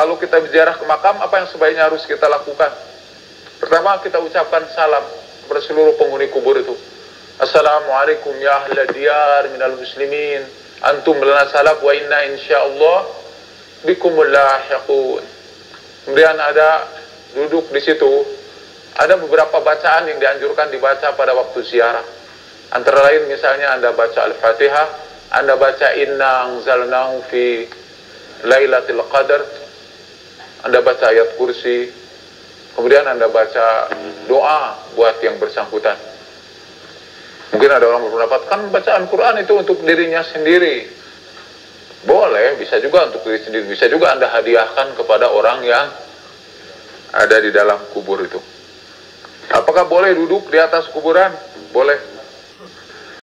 kalau kita berziarah ke makam, apa yang sebaiknya harus kita lakukan? Pertama, kita ucapkan salam kepada seluruh penghuni kubur itu. Assalamualaikum ya ahla diyar minal muslimin. Antum lana salaf wa inna insyaallah bikumul lahiqun. Kemudian ada duduk di situ, ada beberapa bacaan yang dianjurkan dibaca pada waktu ziarah. Antara lain misalnya Anda baca Al-Fatihah, Anda baca Inna anzalnahu fi Lailatul Qadar, Anda baca ayat kursi, kemudian Anda baca doa buat yang bersangkutan. Mungkin ada orang berpendapat, kan bacaan Quran itu untuk dirinya sendiri. Boleh, bisa juga untuk diri sendiri. Bisa juga Anda hadiahkan kepada orang yang ada di dalam kubur itu. Apakah boleh duduk di atas kuburan? Boleh.